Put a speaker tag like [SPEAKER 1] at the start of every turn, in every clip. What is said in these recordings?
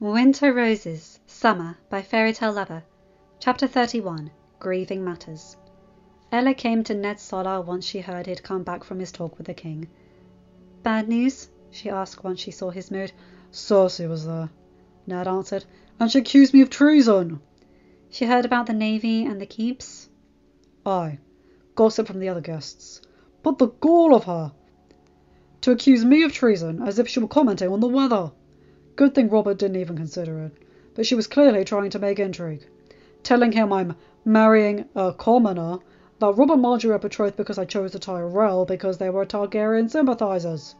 [SPEAKER 1] Winter Roses, Summer by Fairy Tale Lover. Chapter 31 Grieving Matters. Ella came to Ned Solar once she heard he'd come back from his talk with the king. Bad news? she asked once she saw his mood.
[SPEAKER 2] Cersei was there, Ned answered, and she accused me of treason.
[SPEAKER 1] She heard about the navy and the keeps?
[SPEAKER 2] Aye, gossip from the other guests. But the gall of her! To accuse me of treason as if she were commenting on the weather. Good thing Robert didn't even consider it, but she was clearly trying to make intrigue. Telling him I'm marrying a commoner, that Robert Margaery are betrothed because I chose the Tyrell because they were Targaryen sympathizers.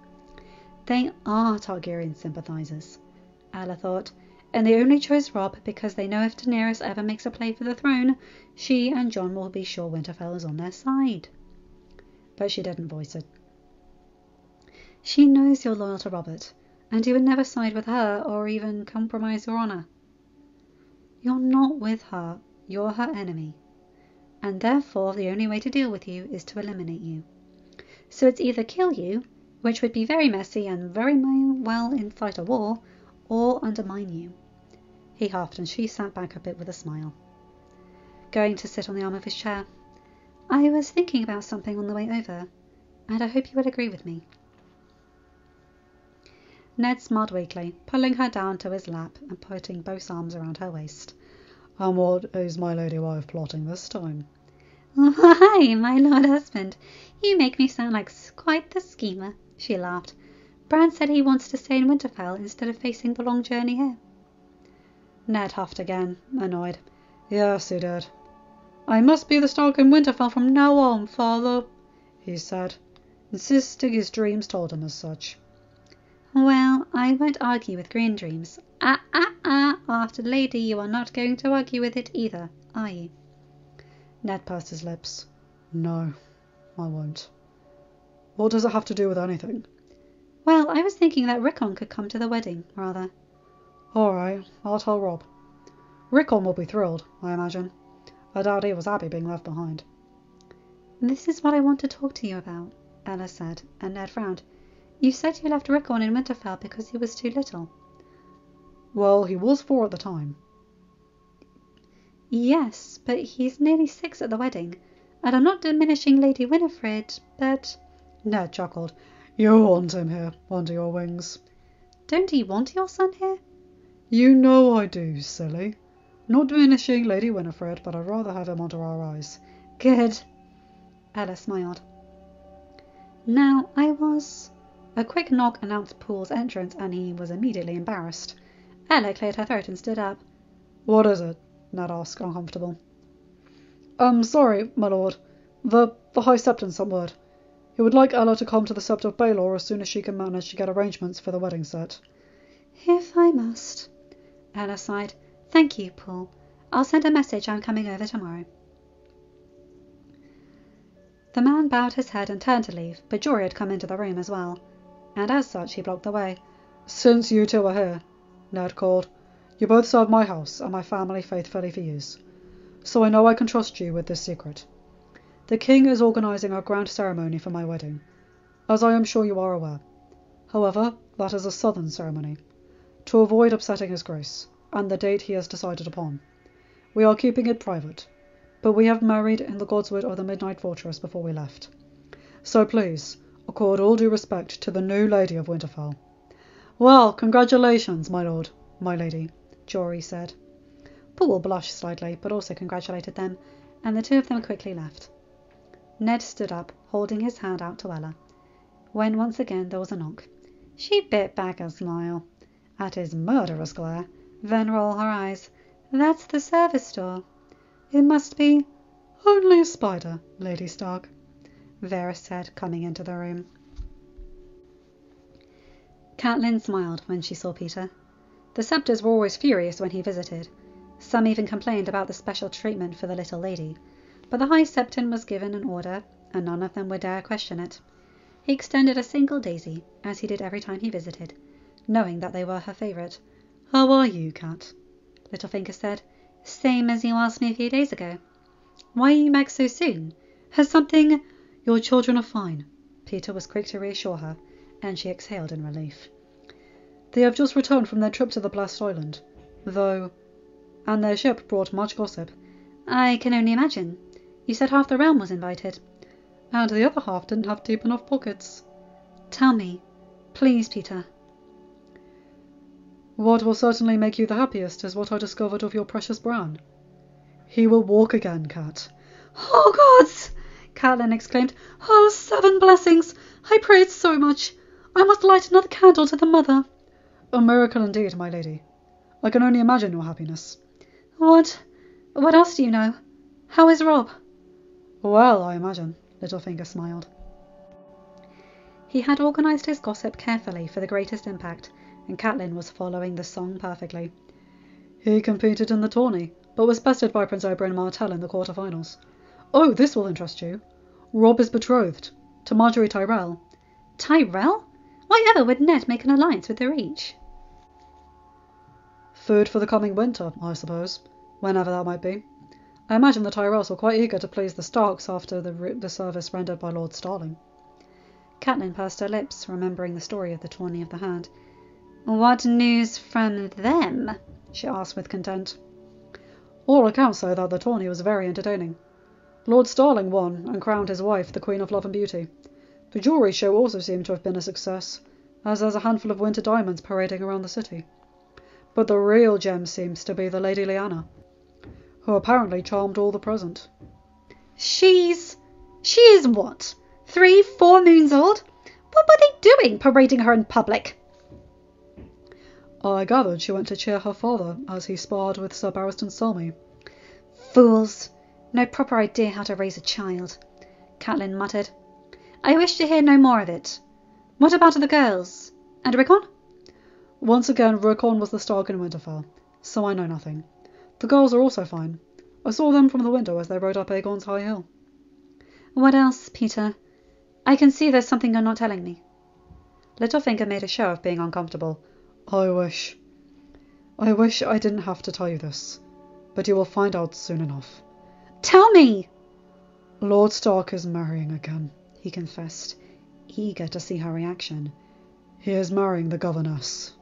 [SPEAKER 1] They are Targaryen sympathizers, Ella thought, and they only chose Robb because they know if Daenerys ever makes a play for the throne, she and Jon will be sure Winterfell is on their side. But she didn't voice it. She knows you're loyal to Robert, and he would never side with her or even compromise her honor. You're not with her, you're her enemy, and therefore the only way to deal with you is to eliminate you. So it's either kill you, which would be very messy and very well incite a war, or undermine you. He huffed, and she sat back a bit with a smile. Going to sit on the arm of his chair. I was thinking about something on the way over, and I hope you will agree with me. Ned smiled weakly, pulling her down to his lap and putting both arms around her waist.
[SPEAKER 2] And what is my lady wife plotting this time?
[SPEAKER 1] Why, my lord husband, you make me sound like quite the schemer, she laughed. Bran said he wants to stay in Winterfell instead of facing the long journey here.
[SPEAKER 2] Ned huffed again, annoyed. Yes, he did. I must be the Stark in Winterfell from now on, father, he said, insisting his dreams told him as such.
[SPEAKER 1] Well, I won't argue with green dreams. Ah, ah, ah! After lady, you are not going to argue with it either, are you?
[SPEAKER 2] Ned pursed his lips. No, I won't. What does it have to do with anything?
[SPEAKER 1] Well, I was thinking that Rickon could come to the wedding, rather.
[SPEAKER 2] All right, I'll tell Robb. Rickon will be thrilled, I imagine. I doubt he was happy being left behind.
[SPEAKER 1] This is what I want to talk to you about, Ella said, and Ned frowned. You said you left Rickon in Winterfell because he was too little.
[SPEAKER 2] Well, he was four at the time.
[SPEAKER 1] Yes, but he's nearly six at the wedding. And I'm not diminishing Lady Winifred, but...
[SPEAKER 2] Ned chuckled. You want him here, under your wings.
[SPEAKER 1] Don't you want your son here?
[SPEAKER 2] You know I do, silly. Not diminishing Lady Winifred, but I'd rather have him under our eyes.
[SPEAKER 1] Good. Ella smiled. Now, I was... A quick knock announced Paul's entrance, and he was immediately embarrassed. Ella cleared her throat and stood up.
[SPEAKER 2] What is it? Ned asked, uncomfortable. I'm um, sorry, my lord. The the High Septon some word. He would like Ella to come to the Sept of Baelor as soon as she can manage to get arrangements for the wedding set.
[SPEAKER 1] If I must. Ella sighed. Thank you, Paul. I'll send a message I'm coming over tomorrow. The man bowed his head and turned to leave, but Jory had come into the room as well and as such he blocked the way.
[SPEAKER 2] Since you two are here, Ned called, you both serve my house and my family faithfully for years, so I know I can trust you with this secret. The king is organizing a grand ceremony for my wedding, as I am sure you are aware. However, that is a southern ceremony, to avoid upsetting his grace, and the date he has decided upon. We are keeping it private, but we have married in the Godswood of the Midnight Fortress before we left. So please, accord all due respect to the new lady of Winterfell. Well, congratulations, my lord, my lady, Jory said.
[SPEAKER 1] Paul blushed slightly, but also congratulated them, and the two of them quickly left. Ned stood up, holding his hand out to Ella, when once again there was a knock. She bit back a smile at his murderous glare, then rolled her eyes. That's the service door. It must be
[SPEAKER 2] only a spider, Lady Stark.
[SPEAKER 1] Varys said, coming into the room. Catelyn smiled when she saw Peter. The Septors were always furious when he visited. Some even complained about the special treatment for the little lady, but the High Septon was given an order, and none of them would dare question it. He extended a single daisy, as he did every time he visited, knowing that they were her favourite.
[SPEAKER 2] How are you, Cat?
[SPEAKER 1] Littlefinger said. Same as you asked me a few days ago. Why are you back so soon? Has something
[SPEAKER 2] your children are fine, Peter was quick to reassure her, and she exhaled in relief. They have just returned from their trip to the Blessed Island, though, and their ship brought much gossip.
[SPEAKER 1] I can only imagine. You said half the realm was invited.
[SPEAKER 2] And the other half didn't have deep enough pockets.
[SPEAKER 1] Tell me, please, Peter.
[SPEAKER 2] What will certainly make you the happiest is what I discovered of your precious Bran. He will walk again, Cat.
[SPEAKER 1] Oh, gods! Catelyn exclaimed. Oh, seven blessings! I prayed so much. I must light another candle to the mother.
[SPEAKER 2] A miracle indeed, my lady. I can only imagine your happiness.
[SPEAKER 1] What? What else do you know? How is Robb?"
[SPEAKER 2] Well, I imagine. Littlefinger smiled.
[SPEAKER 1] He had organised his gossip carefully for the greatest impact, and Catelyn was following the song perfectly.
[SPEAKER 2] He competed in the tourney, but was bested by Prince Oberyn Martell in the quarterfinals. Oh, this will interest you. Robb is betrothed to Margaery Tyrell.
[SPEAKER 1] Tyrell? Why ever would Ned make an alliance with the Reach?
[SPEAKER 2] Food for the coming winter, I suppose, whenever that might be. I imagine the Tyrells were quite eager to please the Starks after the, the service rendered by Lord Starling.
[SPEAKER 1] Catelyn pursed her lips, remembering the story of the tourney of the hand. What news from them? she asked with content.
[SPEAKER 2] All accounts say that the tourney was very entertaining. Lord Starling won and crowned his wife the Queen of Love and Beauty. The jewellery show also seemed to have been a success, as there's a handful of winter diamonds parading around the city. But the real gem seems to be the Lady Lyanna, who apparently charmed all the present.
[SPEAKER 1] She's. she is what? Three, four moons old? What were they doing parading her in public?
[SPEAKER 2] I gathered she went to cheer her father as he sparred with Sir Barristan Selmy.
[SPEAKER 1] Fools! No proper idea how to raise a child, Catelyn muttered. I wish to hear no more of it. What about the girls? And Rickon?
[SPEAKER 2] Once again, Rickon was the Stark in Winterfell, so I know nothing. The girls are also fine. I saw them from the window as they rode up Aegon's high hill.
[SPEAKER 1] What else, Peter? I can see there's something you're not telling me.
[SPEAKER 2] Littlefinger made a show of being uncomfortable. I wish. I wish I didn't have to tell you this, but you will find out soon enough.
[SPEAKER 1] Tell me!
[SPEAKER 2] Lord Stark is marrying again, he confessed, eager to see her reaction. He is marrying the governess.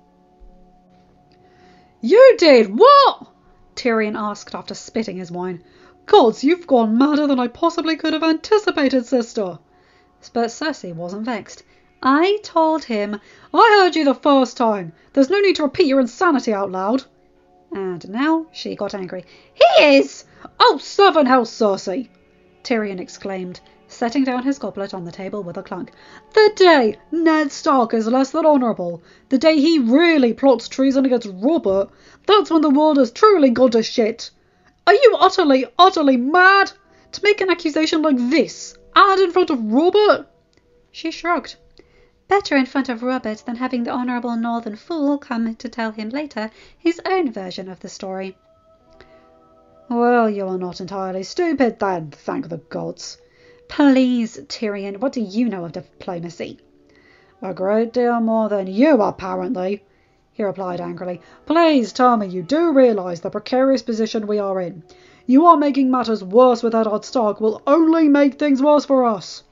[SPEAKER 1] You did what? Tyrion asked after spitting his wine.
[SPEAKER 2] Gods, you've gone madder than I possibly could have anticipated, sister.
[SPEAKER 1] But Cersei wasn't vexed. I told him.
[SPEAKER 2] I heard you the first time. There's no need to repeat your insanity out loud.
[SPEAKER 1] And now she got angry. He is!
[SPEAKER 2] Oh, seven hell, Cersei!
[SPEAKER 1] Tyrion exclaimed, setting down his goblet on the table with a clunk.
[SPEAKER 2] The day Ned Stark is less than honourable, the day he really plots treason against Robert, that's when the world has truly gone to shit. Are you utterly, utterly mad? To make an accusation like this, and in front of Robert?
[SPEAKER 1] She shrugged. Better in front of Robert than having the honourable northern fool come to tell him later his own version of the story.
[SPEAKER 2] Well, you are not entirely stupid then, thank the gods.
[SPEAKER 1] Please, Tyrion, what do you know of diplomacy?
[SPEAKER 2] A great deal more than you, apparently, he replied angrily. Please tell me you do realise the precarious position we are in. You are making matters worse with Eddard Stark will only make things worse for us.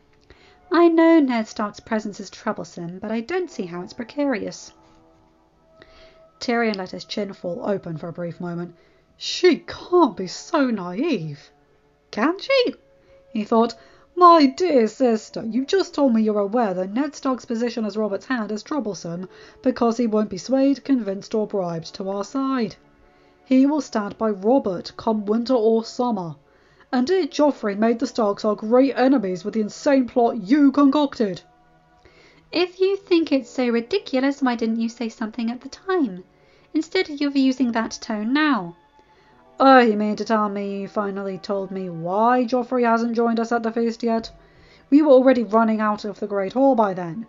[SPEAKER 1] I know Ned Stark's presence is troublesome, but I don't see how it's precarious.
[SPEAKER 2] Tyrion let his chin fall open for a brief moment. She can't be so naive. Can she? He thought. My dear sister, you just told me you're aware that Ned Stark's position as Robert's hand is troublesome because he won't be swayed, convinced, or bribed to our side. He will stand by Robert, come winter or summer. And dear Joffrey made the Starks our great enemies with the insane plot you concocted.
[SPEAKER 1] If you think it's so ridiculous, why didn't you say something at the time, instead of using that tone now?
[SPEAKER 2] Oh, you mean to tell me you finally told me why Joffrey hasn't joined us at the feast yet? We were already running out of the Great Hall by then.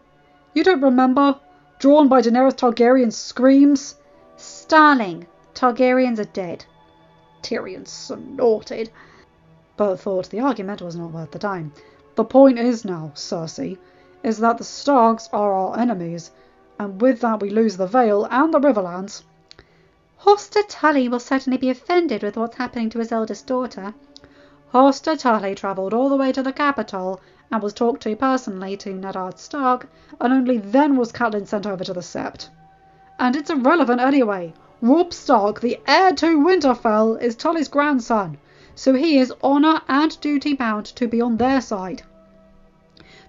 [SPEAKER 2] You don't remember? Drawn by Daenerys Targaryen's screams?
[SPEAKER 1] Starling, Targaryens are dead.
[SPEAKER 2] Tyrion snorted but thought the argument was not worth the time. The point is now, Cersei, is that the Starks are our enemies, and with that we lose the Vale and the Riverlands.
[SPEAKER 1] Hoster Tully will certainly be offended with what's happening to his eldest daughter.
[SPEAKER 2] Hoster Tully travelled all the way to the capital and was talked to personally to Nedard Stark, and only then was Catelyn sent over to the Sept. And it's irrelevant anyway. Robb Stark, the heir to Winterfell, is Tully's grandson, so he is honour and duty bound to be on their side.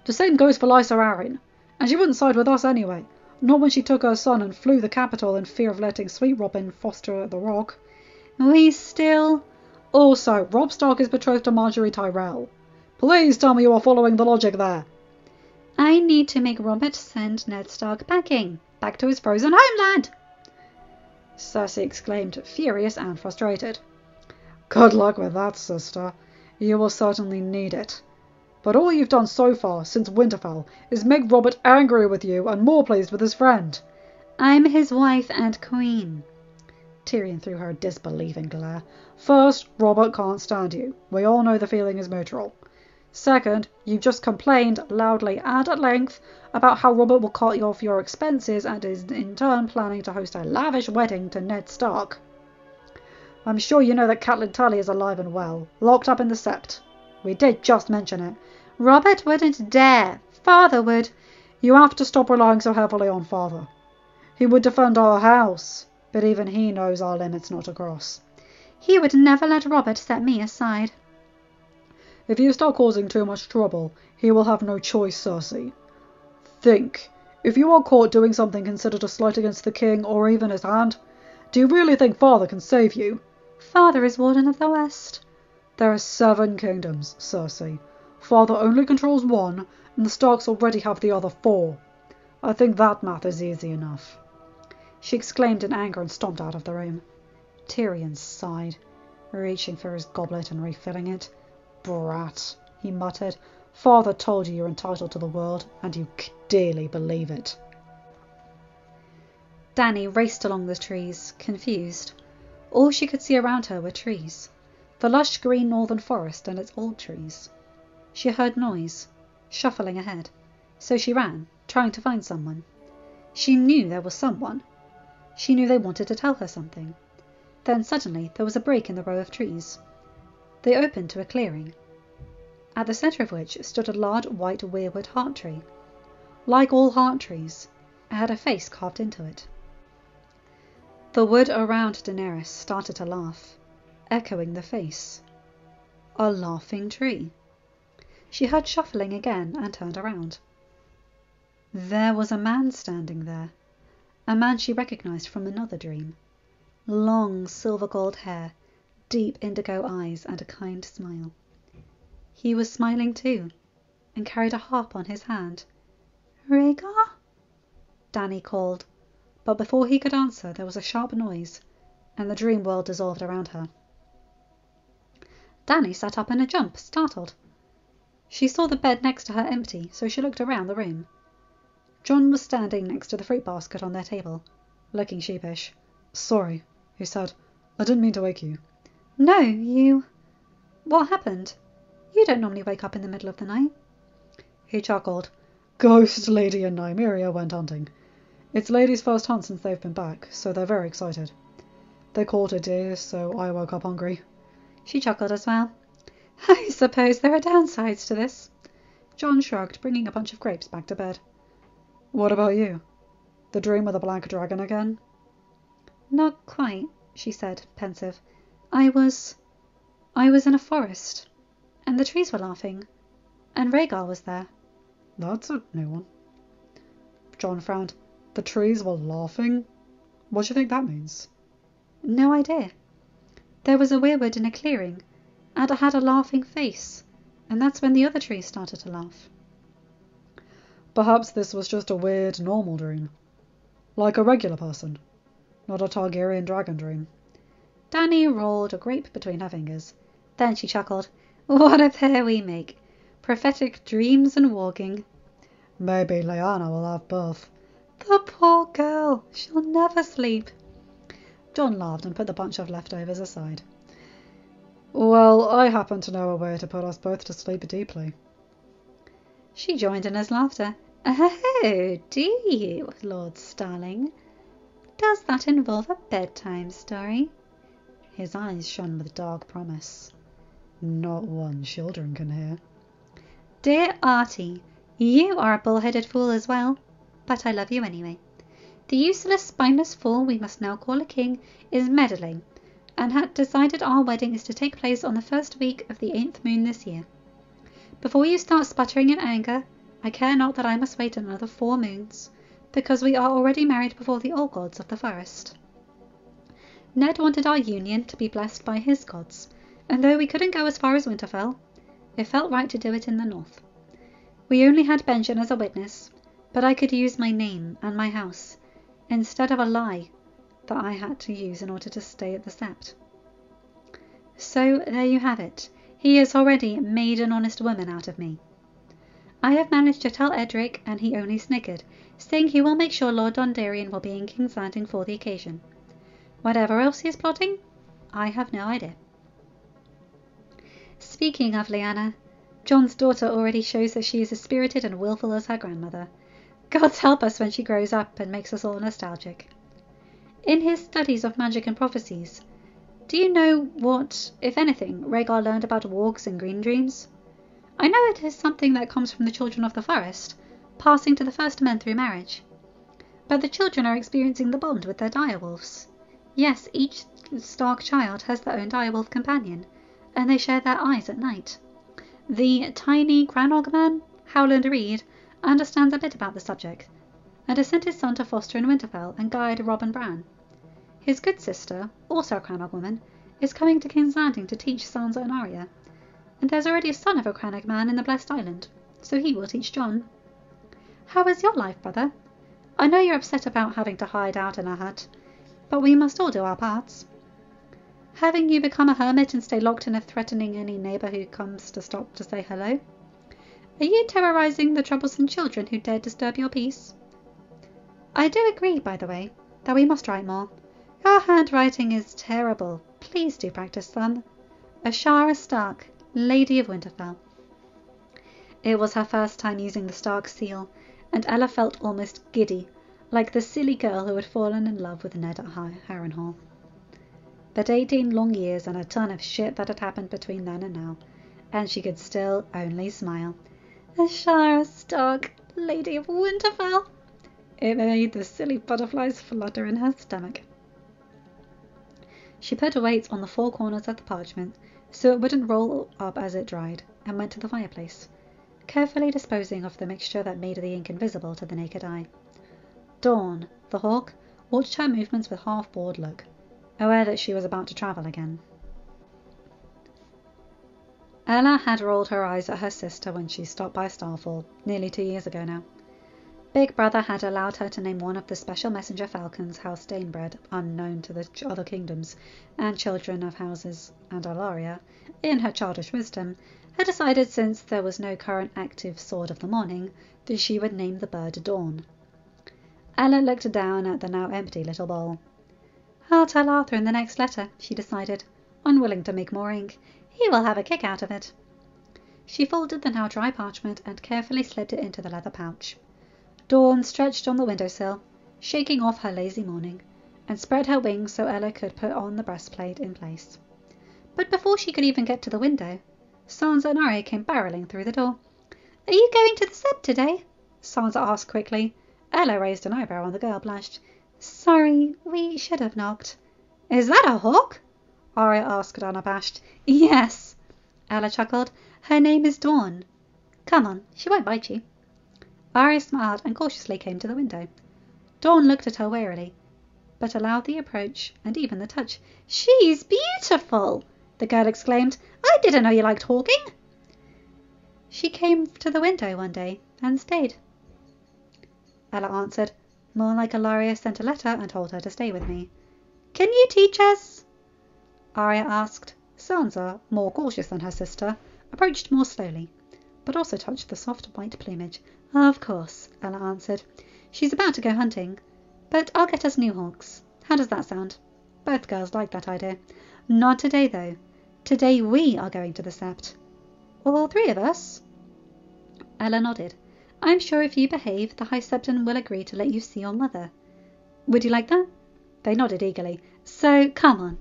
[SPEAKER 2] The same goes for Lysa Arryn, and she wouldn't side with us anyway, not when she took her son and flew the capital in fear of letting Sweet Robin foster the rock.
[SPEAKER 1] We still.
[SPEAKER 2] Also, Robb Stark is betrothed to Margaery Tyrell. Please tell me you are following the logic there.
[SPEAKER 1] I need to make Robert send Ned Stark packing, back to his frozen homeland.
[SPEAKER 2] Cersei exclaimed, furious and frustrated. Good luck with that, sister. You will certainly need it. But all you've done so far since Winterfell is make Robert angrier with you and more pleased with his friend.
[SPEAKER 1] I'm his wife and queen.
[SPEAKER 2] Tyrion threw her a disbelieving glare. First, Robert can't stand you. We all know the feeling is mutual. Second, you've just complained loudly and at length about how Robert will cut you off your expenses and is in turn planning to host a lavish wedding to Ned Stark. I'm sure you know that Catelyn Tully is alive and well, locked up in the Sept. We did just mention it.
[SPEAKER 1] Robert wouldn't dare. Father would.
[SPEAKER 2] You have to stop relying so heavily on father. He would defend our house, but even he knows our limits not to cross.
[SPEAKER 1] He would never let Robert set me aside.
[SPEAKER 2] If you start causing too much trouble, he will have no choice, Cersei. Think, if you are caught doing something considered a slight against the king or even his hand, do you really think father can save you?
[SPEAKER 1] Father is Warden of the West.
[SPEAKER 2] There are seven kingdoms, Cersei. Father only controls one, and the Starks already have the other four. I think that math is easy enough.
[SPEAKER 1] She exclaimed in anger and stomped out of the room. Tyrion sighed, reaching for his goblet and refilling it.
[SPEAKER 2] Brat, he muttered. Father told you you're entitled to the world, and you dearly believe it.
[SPEAKER 1] Dany raced along the trees, confused. All she could see around her were trees. The lush green northern forest and its old trees. She heard noise, shuffling ahead, so she ran, trying to find someone. She knew there was someone. She knew they wanted to tell her something. Then suddenly there was a break in the row of trees. They opened to a clearing, at the centre of which stood a large white weirwood heart tree. Like all heart trees, it had a face carved into it. The wood around Daenerys started to laugh, echoing the face. A laughing tree. She heard shuffling again and turned around. There was a man standing there, a man she recognized from another dream. Long silver gold hair, deep indigo eyes, and a kind smile. He was smiling too, and carried a harp on his hand. Rhaegar? Dany called, but before he could answer there was a sharp noise, and the dream world dissolved around her. Dany sat up in a jump, startled. She saw the bed next to her empty, so she looked around the room. Jon was standing next to the fruit basket on their table, looking sheepish.
[SPEAKER 2] Sorry, he said. I didn't mean to wake you.
[SPEAKER 1] No, you. What happened? You don't normally wake up in the middle of the night.
[SPEAKER 2] He chuckled. Ghost Lady and Nymeria went hunting. It's Lady's first hunt since they've been back, so they're very excited. They caught a deer, so I woke up hungry.
[SPEAKER 1] She chuckled as well. I suppose there are downsides to this. Jon shrugged, bringing a bunch of grapes back to bed.
[SPEAKER 2] What about you? The dream of the black dragon again?
[SPEAKER 1] Not quite, she said, pensive. I was. I was in a forest, and the trees were laughing, and Rhaegar was there.
[SPEAKER 2] That's a new one. Jon frowned. The trees were laughing? What do you think that means?
[SPEAKER 1] No idea. There was a weirwood in a clearing, and it had a laughing face, and that's when the other trees started to laugh.
[SPEAKER 2] Perhaps this was just a weird, normal dream. Like a regular person, not a Targaryen dragon dream.
[SPEAKER 1] Dany rolled a grape between her fingers. Then she chuckled. What a pair we make! Prophetic dreams and walking.
[SPEAKER 2] Maybe Lyanna will have both.
[SPEAKER 1] The poor girl! She'll never sleep.
[SPEAKER 2] Jon laughed and put the bunch of leftovers aside. Well, I happen to know a way to put us both to sleep deeply.
[SPEAKER 1] She joined in his laughter. Oh, do you, Lord Starling? Does that involve a bedtime story?
[SPEAKER 2] His eyes shone with dark promise. Not one children can hear.
[SPEAKER 1] Dear Artie, you are a bull-headed fool as well, but I love you anyway. The useless, spineless fool we must now call a king is meddling, and had decided our wedding is to take place on the first week of the eighth moon this year. Before you start sputtering in anger, I care not that I must wait another four moons, because we are already married before the old gods of the forest. Ned wanted our union to be blessed by his gods, and though we couldn't go as far as Winterfell, it felt right to do it in the north. We only had Benjen as a witness, but I could use my name and my house instead of a lie that I had to use in order to stay at the Sept. So there you have it. He has already made an honest woman out of me. I have managed to tell Edric, and he only snickered, saying he will make sure Lord Dondarrion will be in King's Landing for the occasion. Whatever else he is plotting, I have no idea. Speaking of Lyanna, Jon's daughter already shows that she is as spirited and wilful as her grandmother. Gods help us when she grows up and makes us all nostalgic. In his studies of magic and prophecies, do you know what, if anything, Rhaegar learned about wargs and green dreams? I know it is something that comes from the children of the forest, passing to the first men through marriage. But the children are experiencing the bond with their direwolves. Yes, each Stark child has their own direwolf companion, and they share their eyes at night. The tiny Crannog man, Howland Reed, understands a bit about the subject, and has sent his son to foster in Winterfell and guide Robin Bran. His good sister, also a Crannog woman, is coming to King's Landing to teach Sansa and Arya, and there's already a son of a Crannog man in the Blessed Island, so he will teach Jon. How is your life, brother? I know you're upset about having to hide out in a hut, but we must all do our parts. Having you become a hermit and stay locked in a threatening any neighbour who comes to stop to say hello? Are you terrorizing the troublesome children who dare disturb your peace? I do agree, by the way, that we must write more. Your handwriting is terrible. Please do practice some. Ashara Stark, Lady of Winterfell. It was her first time using the Stark seal, and Ella felt almost giddy, like the silly girl who had fallen in love with Ned at Harrenhal. But eighteen long years and a ton of shit that had happened between then and now, and she could still only smile. Ashara Stark, Lady of Winterfell. It made the silly butterflies flutter in her stomach. She put a weight on the four corners of the parchment so it wouldn't roll up as it dried, and went to the fireplace, carefully disposing of the mixture that made the ink invisible to the naked eye. Dawn, the hawk, watched her movements with half-bored look, aware that she was about to travel again. Ella had rolled her eyes at her sister when she stopped by Starfall, nearly two years ago now. Big Brother had allowed her to name one of the special messenger falcons House Dainbred, unknown to the other kingdoms, and children of houses and Allyria, in her childish wisdom, had decided since there was no current active Sword of the Morning, that she would name the bird Dawn. Ella looked down at the now empty little bowl. I'll tell Arthur in the next letter, she decided, unwilling to make more ink. He will have a kick out of it. She folded the now dry parchment and carefully slipped it into the leather pouch. Dawn stretched on the window sill, shaking off her lazy morning, and spread her wings so Ella could put on the breastplate in place. But before she could even get to the window, Sansa and Arya came barreling through the door. Are you going to the Sept today? Sansa asked quickly. Ella raised an eyebrow and the girl blushed. Sorry, we should have knocked. Is that a hawk? Arya asked unabashed. Yes, Ella chuckled. Her name is Dawn. Come on, she won't bite you. Arya smiled and cautiously came to the window. Dawn looked at her warily, but allowed the approach and even the touch. She's beautiful, the girl exclaimed. I didn't know you liked hawking. She came to the window one day and stayed. Ella answered, more like Allyria sent a letter and told her to stay with me. Can you teach us? Arya asked. Sansa, more cautious than her sister, approached more slowly, but also touched the soft white plumage. Of course, Ella answered. She's about to go hunting, but I'll get us new hawks. How does that sound? Both girls like that idea. Not today, though. Today we are going to the Sept. All three of us? Ella nodded. I'm sure if you behave, the High Septon will agree to let you see your mother. Would you like that? They nodded eagerly. So, come on.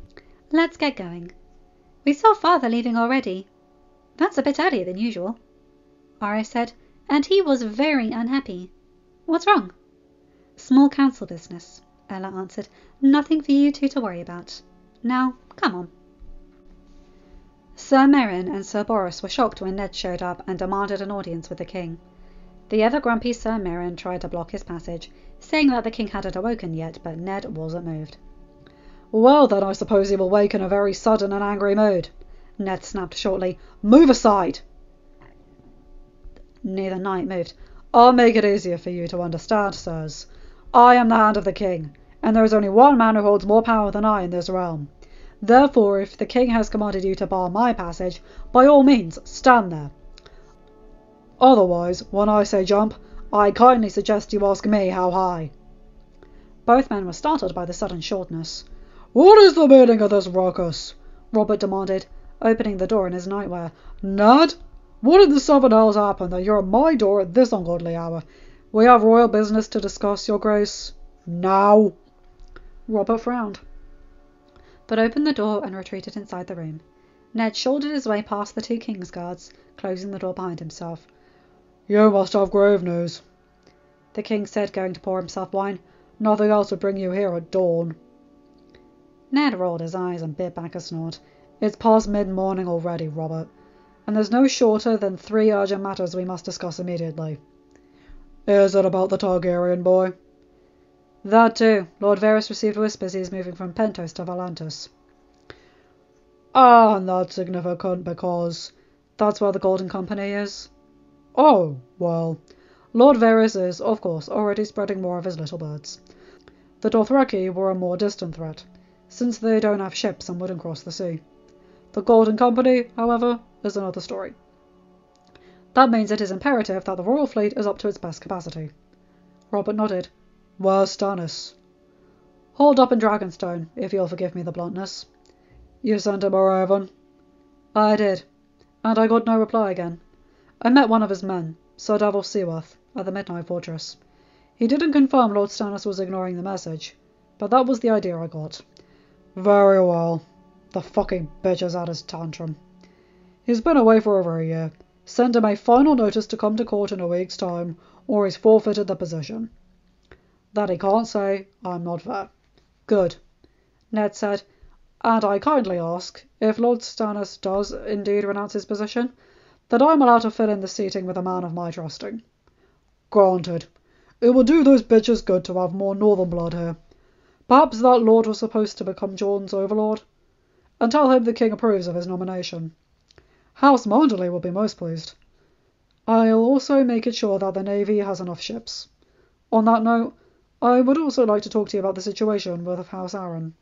[SPEAKER 1] Let's get going. We saw father leaving already. That's a bit earlier than usual. Arya said, and he was very unhappy. What's wrong? Small council business, Ella answered. Nothing for you two to worry about. Now, come on. Sir Meryn and Sir Boros were shocked when Ned showed up and demanded an audience with the king. The ever grumpy Sir Meryn tried to block his passage, saying that the king hadn't awoken yet, but Ned wasn't moved.
[SPEAKER 2] Well, then I suppose he will wake in a very sudden and angry mood, Ned snapped shortly. Move aside!
[SPEAKER 1] Neither knight moved.
[SPEAKER 2] I'll make it easier for you to understand, sirs. I am the hand of the king, and there is only one man who holds more power than I in this realm. Therefore, if the king has commanded you to bar my passage, by all means stand there. Otherwise, when I say jump, I kindly suggest you ask me how high.
[SPEAKER 1] Both men were startled by the sudden shortness.
[SPEAKER 2] What is the meaning of this ruckus? Robert demanded, opening the door in his nightwear. Ned, what in the seven hells happened that you're at my door at this ungodly hour? We have royal business to discuss, your grace. Now.
[SPEAKER 1] Robert frowned, but opened the door and retreated inside the room. Ned shouldered his way past the two king's guards, closing the door behind himself.
[SPEAKER 2] You must have grave news,
[SPEAKER 1] the king said, going to pour himself wine.
[SPEAKER 2] Nothing else would bring you here at dawn.
[SPEAKER 1] Ned rolled his eyes and bit back a snort.
[SPEAKER 2] It's past mid-morning already, Robert, and there's no shorter than three urgent matters we must discuss immediately. Is it about the Targaryen boy?
[SPEAKER 1] That too. Lord Varys received whispers he is moving from Pentos to Volantis.
[SPEAKER 2] Ah, and that's significant because that's where the Golden Company is. Oh, well, Lord Varys is, of course, already spreading more of his little birds. The Dothraki were a more distant threat, since they don't have ships and wouldn't cross the sea. The Golden Company, however, is another story. That means it is imperative that the royal fleet is up to its best capacity. Robert nodded. Where's Stannis? Hold up in Dragonstone, if you'll forgive me the bluntness. You sent him a raven? I did, and I got no reply again. I met one of his men, Sir Davos Seaworth, at the Midnight Fortress. He didn't confirm Lord Stannis was ignoring the message, but that was the idea I got. Very well. The fucking bitch has had his tantrum. He's been away for over a year. Send him a final notice to come to court in a week's time, or he's forfeited the position. That he can't say, I'm not there. Good, Ned said, and I kindly ask, if Lord Stannis does indeed renounce his position, that I'm allowed to fill in the seating with a man of my trusting. Granted. It will do those bitches good to have more northern blood here. Perhaps that lord was supposed to become Jon's overlord? And tell him the king approves of his nomination. House Manderley will be most pleased. I'll also make it sure that the Navy has enough ships. On that note, I would also like to talk to you about the situation with House Arryn.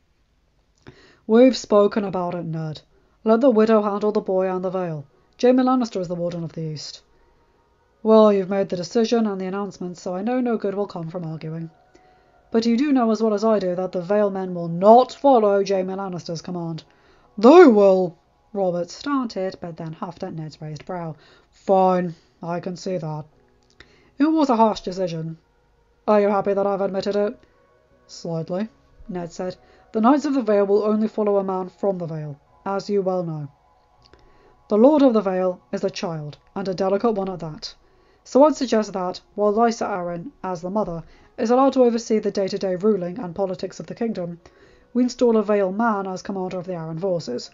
[SPEAKER 2] We've spoken about it, Ned. Let the widow handle the boy and the Vale. Jaime Lannister is the Warden of the East. Well, you've made the decision and the announcement, so I know no good will come from arguing. But you do know as well as I do that the Vale men will not follow Jaime Lannister's command. They will, Robert started, but then huffed at Ned's raised brow. Fine, I can see that. It was a harsh decision. Are you happy that I've admitted it? Slightly, Ned said. The Knights of the Vale will only follow a man from the Vale, as you well know. The Lord of the Vale is a child, and a delicate one at that. So I'd suggest that, while Lysa Arryn, as the mother, is allowed to oversee the day-to-day ruling and politics of the kingdom, we install a Vale man as commander of the Arryn forces.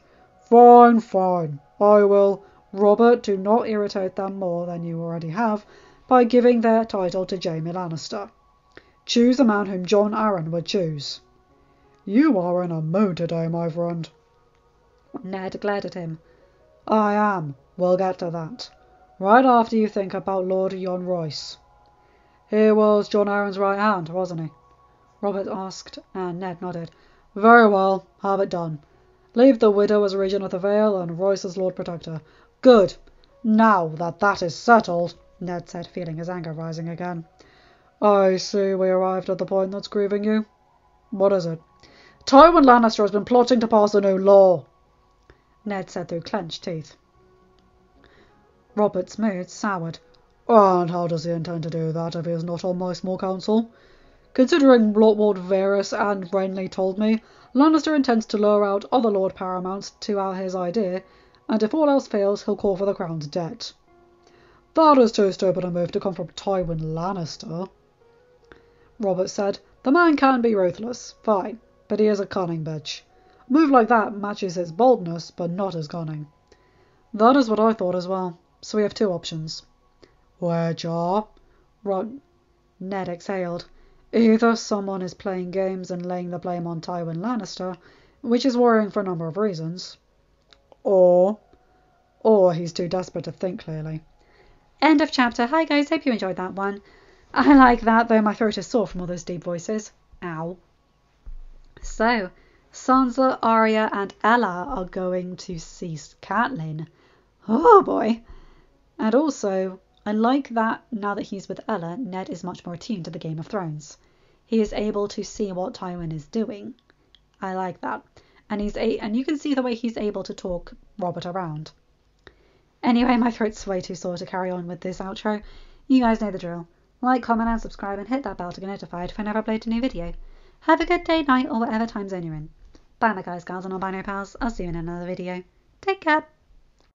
[SPEAKER 2] Fine, fine. I will. Robert, do not irritate them more than you already have by giving their title to Jaime Lannister. Choose a man whom Jon Arryn would choose. You are in a mood today, my friend. Ned glared at him. I am. We'll get to that. Right after you think about Lord Yohn Royce. He was Jon Arryn's right hand, wasn't he? Robert asked, and Ned nodded. Very well, have it done. Leave the widow as regent of the Vale and Royce as Lord Protector. Good. Now that that is settled, Ned said, feeling his anger rising again. I see we arrived at the point that's grieving you. What is it? Tywin Lannister has been plotting to pass a new law, Ned said through clenched teeth. Robert's mood soured. And how does he intend to do that if he is not on my small council? Considering what Varys and Renly told me, Lannister intends to lure out other Lord Paramounts to his idea, and if all else fails, he'll call for the crown's debt. That is too stupid a move to come from Tywin Lannister. Robert said. The man can be ruthless, fine, but he is a cunning bitch. A move like that matches his boldness, but not his cunning. That is what I thought as well. So we have two options. Are? Rod Ned exhaled. Either someone is playing games and laying the blame on Tywin Lannister, which is worrying for a number of reasons, or or he's too desperate to think clearly.
[SPEAKER 1] End of chapter. Hi guys, hope you enjoyed that one. I like that, though my throat is sore from all those deep voices. Ow. So, Sansa, Arya, and Ella are going to see Catelyn. Oh boy. And also, I like that now that he's with Ella, Ned is much more attuned to the Game of Thrones. He is able to see what Tywin is doing. I like that. And he's a and you can see the way he's able to talk Robert around. Anyway, my throat's way too sore to carry on with this outro. You guys know the drill. Like, comment, and subscribe, and hit that bell to get notified if I never upload a new video. Have a good day, night, or whatever time zone you're in. Bye, my guys, gals, and non-binary pals. I'll see you in another video. Take care.